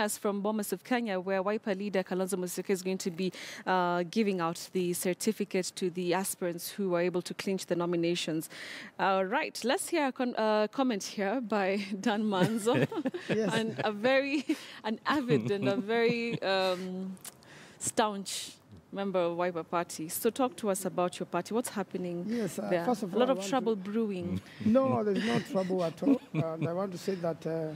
us from Bomas of Kenya, where Wiper leader Kalonzo Musyoka is going to be uh, giving out the certificate to the aspirants who were able to clinch the nominations. All right, let's hear a con- uh, comment here by Dan Maanzo, Yes. and a very, an avid and a very um, staunch member of Wiper Party. So talk to us about your party. What's happening Yes, uh, there? first of a lot I of trouble brewing. No, there's no trouble at all. and I want to say that uh,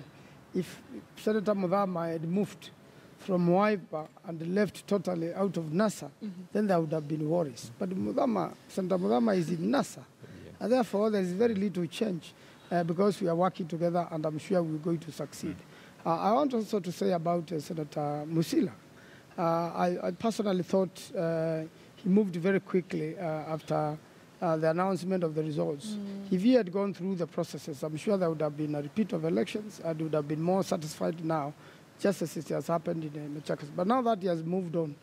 if Senator Muthama had moved from Wiper and left totally out of NASA, then there would have been worries. But Muthama, Senator Muthama is in NASA. And therefore, there is very little change uh, because we are working together and I'm sure we're going to succeed. Uh, I want also to say about uh, Senator Musila. Uh, I, I personally thought uh, he moved very quickly uh, after uh, the announcement of the results. If he had gone through the processes, I'm sure there would have been a repeat of elections and would have been more satisfied now, just as it has happened in uh, Machakos. But now that he has moved on,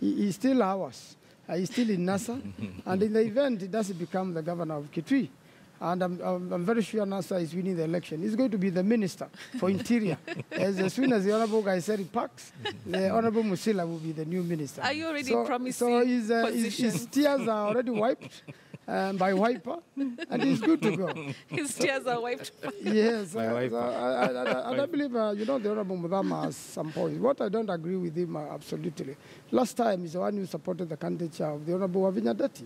he, he's still ours. Uh, he's still in NASA, and in the event he doesn't become the governor of Kitui, and I'm, I'm, I'm very sure NASA is winning the election. He's going to be the minister for interior. as, as soon as the honorable guy said he parks, the honorable Musila will be the new minister. Are you already so, promising So his, uh, his, his tears are already wiped um, by Wiper, and he's good to go. His tears are wiped. Yes, By uh, Wiper. so I, I, I, and I believe, uh, you know, the Honorable Muthama has some points. What I don't agree with him, uh, absolutely. Last time, he's the one who supported the candidature of the Honorable Wavinya Ndeti.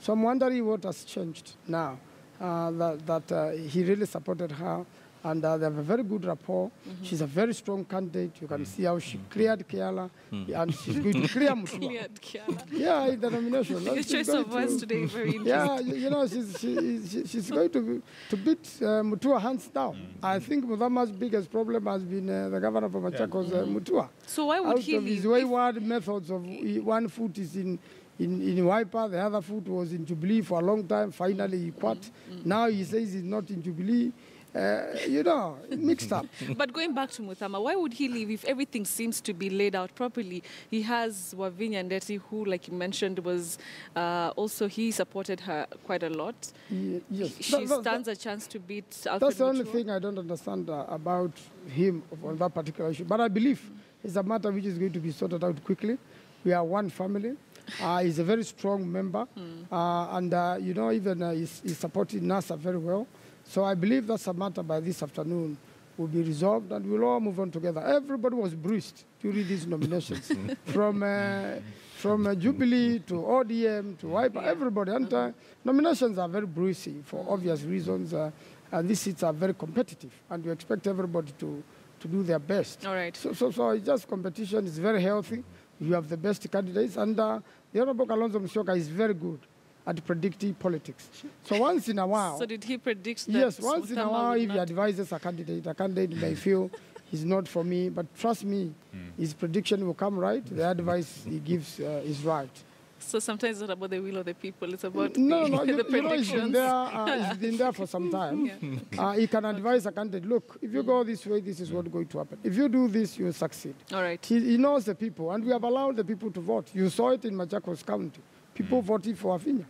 So I'm wondering what has changed now, uh, that, that uh, he really supported her. And uh, they have a very good rapport. She's a very strong candidate. You can see how she cleared Kiala, and she's going to clear Mutua. Cleared, Kiara. Yeah, in the nomination. Your choice going of words to- today very interesting. yeah, you, you know, she's, she, she, she's going to, be- to beat uh, Mutua hands down. I think Muthama's biggest problem has been uh, the governor of Machakos, uh, Mutua. So why would Out he of leave? his wayward methods of one foot is in, in, in Wiper, the other foot was in Jubilee for a long time. Finally, he quit. Now he says he's not in Jubilee. Uh, you know, mixed up. But going back to Muthama, why would he leave if everything seems to be laid out properly? He has Wavinya Ndeti, who, like you mentioned, was uh, also he supported her quite a lot. Ye- yes. She That- that- stands a chance to beat Alfred That's the only Mutua. thing I don't understand uh, about him on that particular issue. But I believe it's a matter which is going to be sorted out quickly. We are one family. Uh, he's a very strong member. Uh, and, uh, you know, even uh, he's, he's supporting NASA very well. So I believe that's a matter by this afternoon will be resolved and we'll all move on together. Everybody was bruised during these nominations. from uh, from uh, Jubilee to ODM to Wiper, everybody. And uh, nominations are very bruising for obvious reasons. Uh, and these seats are very competitive. And we expect everybody to, to do their best. All right. So, so, so it's just competition is very healthy. You have the best candidates. And uh, the Honorable Kalonzo Musyoka is very good at predicting politics. So once in a while, So did he predict that yes, once in a while, if he advises a candidate, a candidate may feel he's not for me. But trust me, his prediction will come right. The advice he gives uh, is right. So sometimes it's not about the will of the people, it's about No, the, no, you, the you know, he's been there, uh, he's been there for some time. uh, he can advise a candidate, look, if you go this way, this is what's going to happen. If you do this, you'll succeed. All right. He, he knows the people, and we have allowed the people to vote. You saw it in Machakos County. People voted for Wavinya.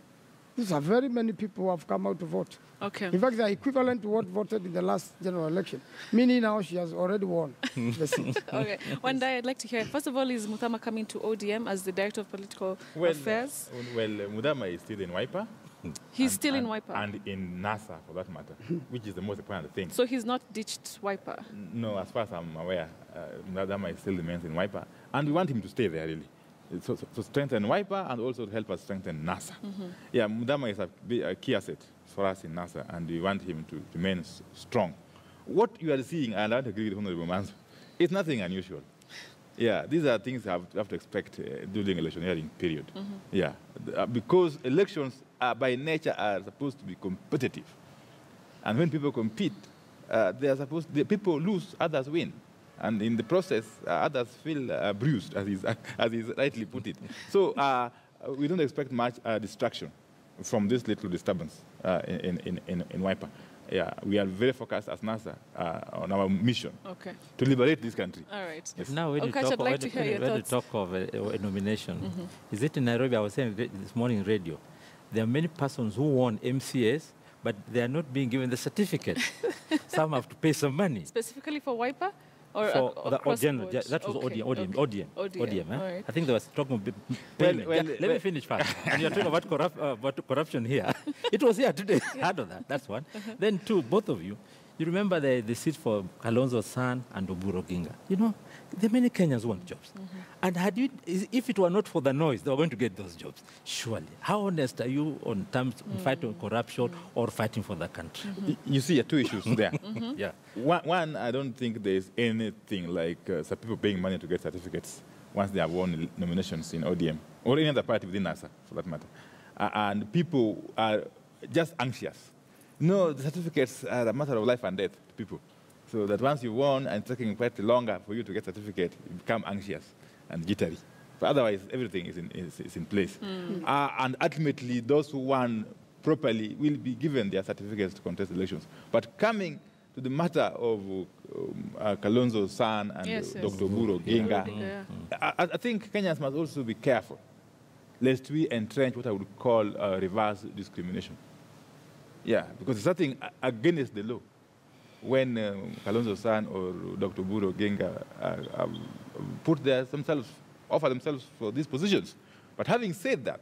These are very many people who have come out to vote. Okay. In fact, they are equivalent to what voted in the last general election, meaning now she has already won the seat. okay. One day I'd like to hear. First of all, is Muthama coming to ODM as the director of political affairs? uh, well, uh, Muthama is still in Wiper. He's and- still in and- Wiper. And in NASA, for that matter, which is the most important thing. So he's not ditched Wiper. No, as far as I'm aware, uh, Muthama is still remains in Wiper. And we want him to stay there, really. So, so, to strengthen Wiper and also to help us strengthen NASA. Yeah, Muthama is a, a key asset for us in NASA, and we want him to remain s- strong. What you are seeing, and I don't agree with Honorable Maanzo, it's nothing unusual. Yeah, these are things you have, have to expect uh, during electioneering period. Yeah, Uh, because elections are by nature are supposed to be competitive. And when people compete, uh, they are supposed the people lose, others win. And in the process, uh, others feel uh, bruised, as he's, as he's rightly put it. So uh, we don't expect much uh, distraction from this little disturbance uh, in, in, in, in Wiper. Yeah, we are very focused as NASA uh, on our mission Okay. to liberate this country. All right. Yes. Now, when, you Okach, talk, I'd like when, to when- when you. Talk of a, a nomination, is it in Nairobi? I was saying this morning radio. There are many persons who won MCS, but they are not being given the certificate. some have to pay some money. Specifically for Wiper? Or for ac- the across general, board? yeah, that was Okay, ODM, ODM, okay. ODM, ODM, eh? right. I think they were talking about Well, payment. well, Yeah, let me finish first. and you're talking about, corrupt, uh, about corruption here. it was here today. Heard of that. That's one. Uh-huh. Then two, both of you, you remember the, the seat for Kalonzo's son and Oburu Oginga. You know, there are many Kenyans who want jobs. Mm-hmm. And had you, if it were not for the noise, they were going to get those jobs. Surely. How honest are you on terms of fighting Mm. corruption or fighting for the country? Mm-hmm. You see, there are two issues there. Yeah. One, one, I don't think there's anything like uh, some people paying money to get certificates once they have won nominations in ODM or any other party within NASA, for that matter. Uh, and people are just anxious. No, the certificates are a matter of life and death to people. So that once you won and it's taking quite longer for you to get a certificate, you become anxious and jittery. But otherwise, everything is in, is, is in place. Uh, and ultimately, those who won properly will be given their certificates to contest elections. But coming to the matter of um, uh, Kalonzo's son and Yes, uh, yes. Dr. Oburu Oginga, Yeah. I, I I think Kenyans must also be careful lest we entrench what I would call uh, reverse discrimination. Yeah, because it's something against the law. When um, Kalonzo's son or Dr. Oburu Oginga uh, um, put their, themselves, offer themselves for these positions. But having said that,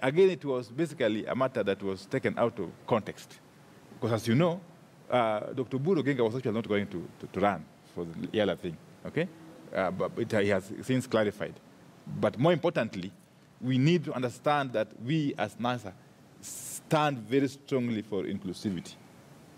again, it was basically a matter that was taken out of context. Because as you know, uh, Dr. Oburu Oginga was actually not going to, to, to run for the EALA thing, okay? Uh, but but he has since clarified. But more importantly, we need to understand that we as NASA stand very strongly for inclusivity.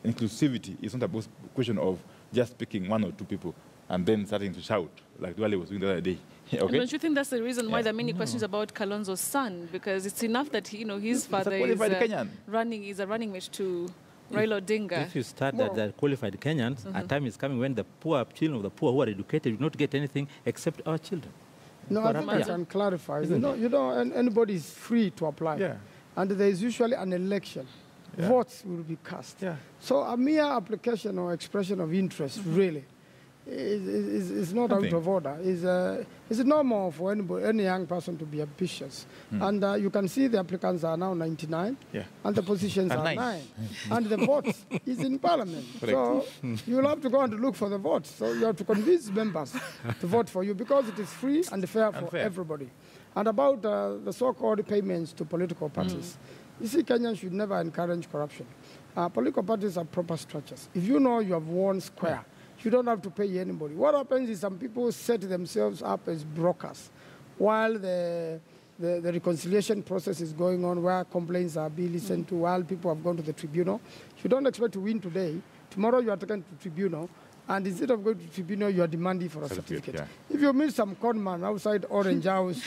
Inclusivity is not a question of just picking one or two people and then starting to shout like Duale was doing the other day. And okay? don't you think that's the reason why Yeah. there are many questions about Kalonzo's son? Because it's enough that you know his a father is qualified uh, Kenyan. running is a running mate to Raila Odinga. If you start that, that qualified Kenyans, a time is coming when the poor children of the poor who are educated will not get anything except our children. No, I think I Yeah. can clarify. You Isn't know, you know, an- anybody is free to apply. Yeah. And there is usually an election. Yeah. Votes will be cast. Yeah. So a mere application or expression of interest, really, is, is, is not out Nothing. of order. Is uh, it's normal for anybody, any young person to be ambitious. And uh, you can see the applicants are now 99, Yeah. and the positions And are nine. nine, and the votes is in parliament. So you will have to go and look for the votes. So you have to convince members to vote for you because it is free and fair for fair. everybody. And about uh, the so-called payments to political parties, you see, Kenyans should never encourage corruption. Uh, political parties are proper structures. If you know you have won square, you don't have to pay anybody. What happens is some people set themselves up as brokers while the, the, the reconciliation process is going on, where complaints are being listened to, while people have gone to the tribunal. You don't expect to win today. Tomorrow you are taken to tribunal, and instead of going to tribunal, you are demanding for a Certificate, certificate. yeah. If you meet some conman outside Orange House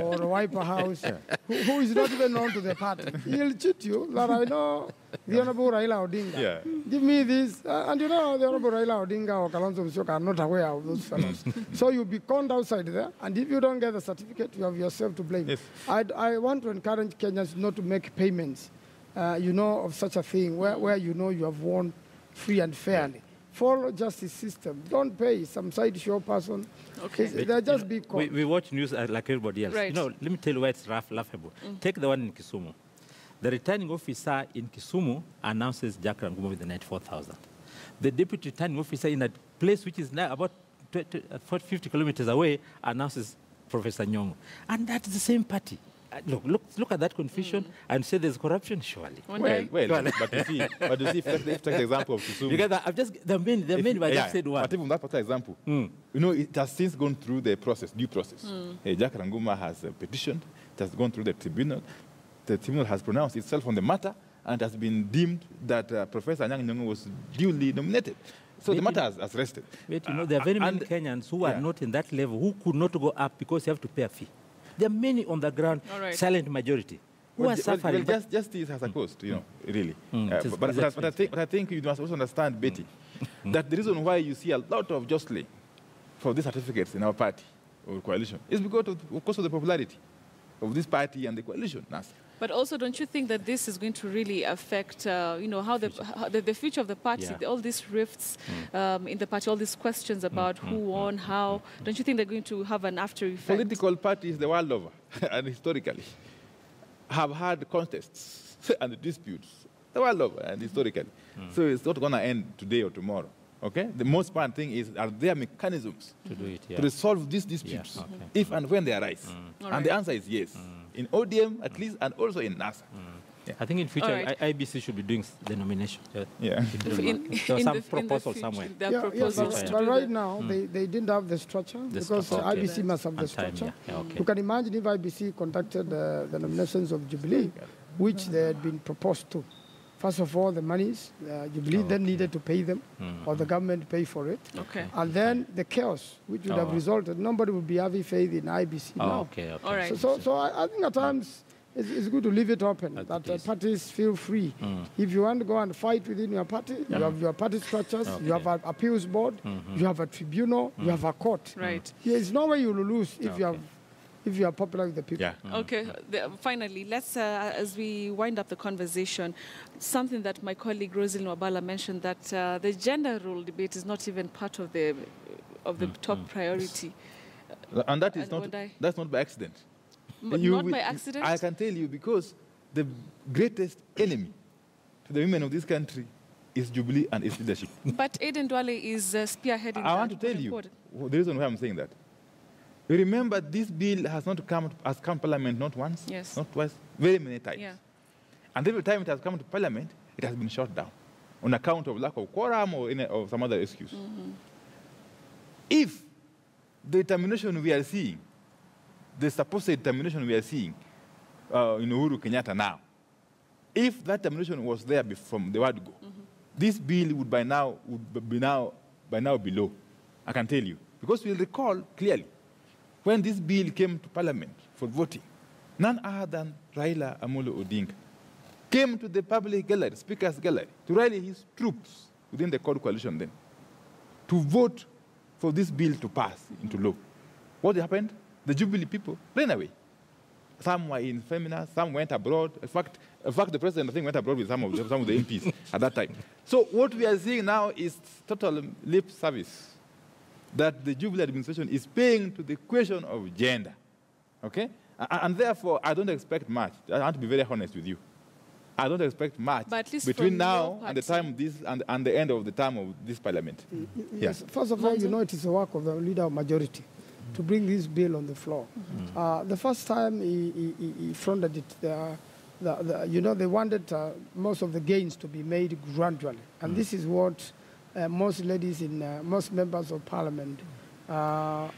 or Wiper House, who, who is not even known to the party, he'll cheat you that I know the Honorable Raila Odinga. Yeah. Give me this. Uh, and you know, the Honorable Raila Odinga or Kalonzo Musyoka are not aware of those fellows. so you'll be conned outside there, and if you don't get the certificate, you have yourself to blame. Yes. I, I want to encourage Kenyans not to make payments, uh, you know, of such a thing where, where you know you have won free and fairly. Follow justice system. Don't pay some sideshow person. Okay. It's- They're just big We, we watch news uh, like everybody else. Right. You know, let me tell you why it's rough, laughable. Take the one in Kisumu. The returning officer in Kisumu announces Jack Ranguma with the 94,000. The deputy returning officer in a place which is now about 20, uh, 40, 50 kilometers away announces Professor Nyong'o. And that's the same party. Uh, look, look, look at that confusion and say there's corruption, surely. One Well, well, but you see, but you see, if you take the- if take the example of Kisumu. Because I- I've just, the main, the If- main, I yeah, just said one. But even that particular example, Mm. you know, it has since gone through the process, due process. Uh, Jack Ranguma has uh, petitioned, it has gone through the tribunal. The tribunal has pronounced itself on the matter and has been deemed that uh, Professor Anyang' Nyong'o was duly nominated. So the matter has, has rested. Wait, you know, Uh, there are very many and- Kenyans who are yeah. not in that level, who could not go up because you have to pay a fee. There are many on the ground, All right. silent majority, who Well, are suffering. well, but- just, justice has a cost, you know, really. Mm, Uh, but, but, but, I think, but I think you must also understand, Betty, that the reason why you see a lot of jostling for these certificates in our party or coalition is because of, because of the popularity of this party and the coalition. NASA. But also, don't you think that this is going to really affect, uh, you know, how the, how the the future of the party, Yeah. the- all these rifts mm. um, in the party, all these questions mm, about mm, who won, how? Don't you think they're going to have an after effect? Political parties the world over and historically have had contests and disputes the world over and historically. So it's not going to end today or tomorrow. Okay? The most important thing is are there mechanisms To do it, yeah. to resolve these disputes Yeah, okay. if and when they arise? All And the answer is yes. In ODM, at least, and also in NASA. I think in future, All right. I- IEBC should be doing the nomination. Yeah. Yeah. If In, know. there was in some the, in the proposal somewhere. There Yeah, yeah, proposals but, but right that. now they, they didn't have the structure The because structure, okay. IEBC must have the And time, structure. yeah, yeah, okay. You can imagine if IEBC contacted uh, the nominations of Jubilee, which they had been proposed to. First of all, the monies uh, Jubilee oh, then needed to pay them, hmm, or the hmm. government pay for it, Okay. and then the chaos which would have Oh. resulted. Nobody would be having faith in IEBC Oh, now. okay, okay. All right. So, so, so I, I think at hmm. times it's, it's good to leave it open, That that it uh, parties feel free. If you want to go and fight within your party, you have your party structures, you have an appeals board, you have a tribunal, you have a court. Right. Yeah, it's no way you will lose if you have, if you are popular with the people. Yeah. Okay, the, finally, let's, uh, as we wind up the conversation, something that my colleague Rosalind Wabala mentioned that uh, the gender role debate is not even part of the, of the top priority. And that is And not, I- that's not by accident. M- You not will- by accident? I can tell you because the greatest enemy to the women of this country is Jubilee and its leadership. But Aden Duale is uh, spearheading I want to tell quote, you the reason why I'm saying that. You remember this bill has not come has come to Parliament not once, Yes. not twice, very many times. Yeah. And every time it has come to Parliament, it has been shot down on account of lack of quorum or, any, or some other excuse. If the determination we are seeing, the supposed determination we are seeing uh, in Uhuru Kenyatta now, if that determination was there from the word go, this bill would by now would be now by now be low. I can tell you because we'll recall clearly when this bill came to Parliament for voting, none other than Raila Amolo Odinga came to the public gallery, speaker's gallery, to rally his troops within the CORD Coalition then to vote for this bill to pass into law. What happened? The Jubilee people ran away. Some were in Femina, some went abroad. In fact, in fact, the president, I think, went abroad with some of the, some of the MPs at that time. So what we are seeing now is total lip service that the Jubilee administration is paying to the question of gender. Okay? A- a- And therefore, I don't expect much. I want to be very honest with you. I don't expect much But at least between now and the party. time this and, and the end of the term of this parliament. Yes. First of all, you know it is the work of the leader of majority to bring this bill on the floor. Uh, the first time he, he, he- he fronted it, the, the, the, you know, they wanted uh, most of the gains to be made gradually. And this is what uh, most ladies in, uh, most members of parliament uh,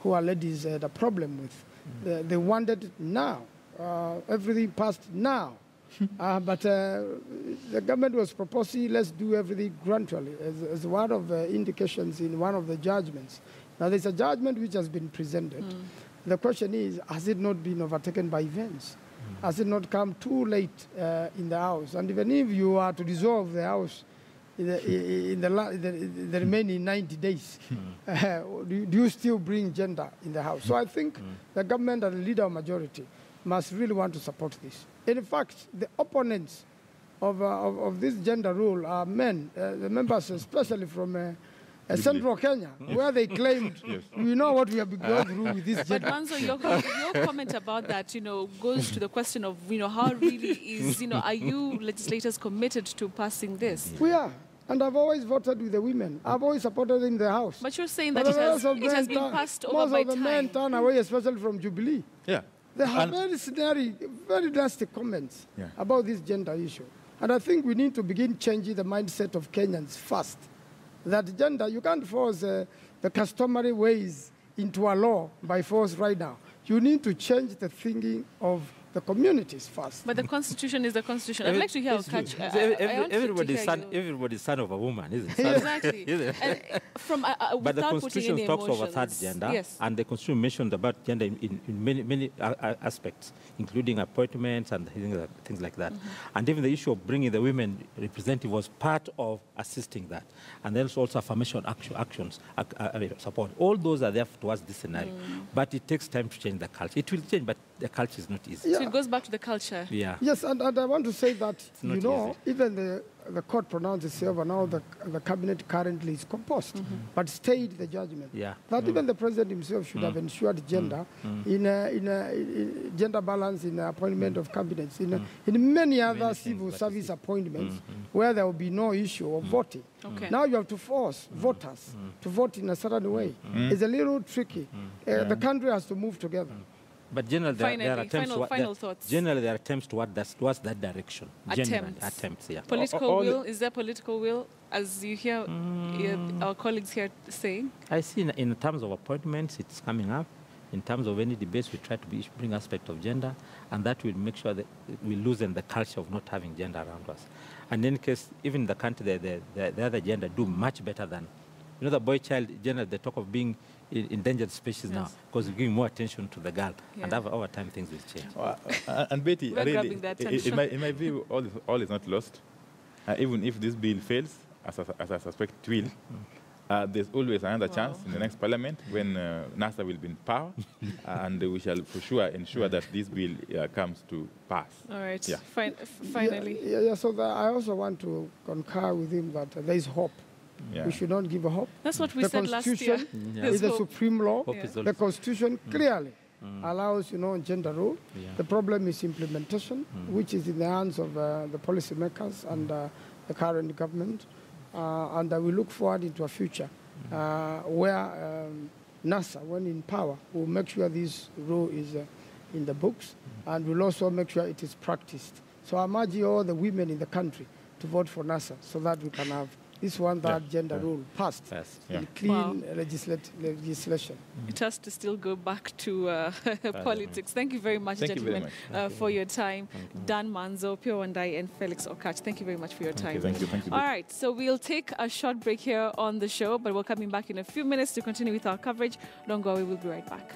who are ladies had a problem with. They, they wanted now. Uh, everything passed now. uh, but uh, the government was proposing let's do everything gradually, as, as one of the indications in one of the judgments. Now, there's a judgment which has been presented. The question is, has it not been overtaken by events? Has it not come too late uh, in the House? And even if you are to dissolve the House in the, in the, the, the remaining 90 days, uh, do, you- do you still bring gender in the House? So I think the government and the leader majority must really want to support this. In fact, the opponents of, uh, of, of this gender rule are men, uh, the members, especially from uh, central Kenya, where they claimed, we know what we have been going through with this But gender. Maanzo, your, your comment about that, you know, goes to the question of, you know, how really is, you know, are you legislators committed to passing this? We are. And I've always voted with the women. I've always supported in the House. But you're saying that it has, it has been turn- passed over Most by of the men time. turn away, especially from Jubilee. Yeah. They have And- very scenario, very drastic comments Yeah. about this gender issue. And I think we need to begin changing the mindset of Kenyans first. That gender, you can't force uh, the customary ways into a law by force right now. You need to change the thinking of the communities first. But the constitution is the constitution. I'd like to hear It's true. catch. I- It's I- every- every- want to- to everybody's hear son, you. everybody's son of a woman, isn't it? Exactly. Isn't it? from, uh, uh, But the constitution talks of a third gender, Yes. and the constitution mentioned about gender in, in, in many many uh, uh, aspects, including appointments and things like, things like that. Mm-hmm. And even the issue of bringing the women representative was part of assisting that. And there's also affirmation action, actions, uh, uh, support. All those are there towards this scenario. Mm. But it takes time to change the culture. It will change, but the culture is not easy. Yeah, So it goes back to the culture. Yeah. Yes, and, and I want to say that, you not know, even the, the court pronounced itself and now the, the cabinet currently is composed, mm-hmm. but stayed the judgment. Yeah. That even mm. the president himself should have mm. ensured mm. gender in, a, in, a, in gender balance in the appointment of cabinets, in, a, in many other Many civil things, service it's- appointments where there will be no issue of voting. Okay. Now you have to force voters to vote in a certain way. It's a little tricky. Uh, The country has to move together. But generally, there, there are attempts. final- toward- final there- thoughts. Generally, there are attempts towards that, towards that direction. Genuine Attempts. attempts. Yeah. Political all the- will, is there political will, as you hear uh, our colleagues here saying? I see in, in terms of appointments, it's coming up. In terms of any debates, we try to be, bring aspect of gender, and that will make sure that we loosen the culture of not having gender around us. And in any case, even the country, the, the, the, the other gender do much better than, you know, the boy child generally, they talk of being in endangered species now because we're giving more attention to the girl. And Yeah. over, over time, things will change. Uh, uh, and Betty, really, grabbing the i- i- in, my, in my view, all is, all is not lost. Uh, even if this bill fails, as, I- as I suspect it will, uh, there's always another chance in the next parliament when uh, NASA will be in power, and we shall for sure ensure that this bill uh, comes to pass. All right. Yeah. Fin- finally. Yeah, yeah, yeah, so the, I also want to concur with him that uh, there is hope. Yeah. We should not give hope. That's what we the said last year. The Constitution Yeah. Is the supreme law. Yeah. The Constitution clearly allows, you know, gender rule. Yeah. The problem is implementation, which is in the hands of uh, the policymakers and uh, the current government. Uh, and uh, we look forward into a future uh, where um, NASA, when in power, will make sure this rule is uh, in the books and will also make sure it is practiced. So I urge all the women in the country to vote for NASA so that we can have this one that Yeah, gender yeah. rule passed First. Yeah. in clean Wow. legislat- legislation. It has to still go back to uh, politics. Thank you very much, Thank you very gentlemen, much. Uh, for your time. Dan Maanzo, Pio Wandai, and Felix Okach. Thank you very much for your Thank time. you, thank you, thank you. All Betty. right, so we'll take a short break here on the show, but we're coming back in a few minutes to continue with our coverage. Don't go away, we'll be right back.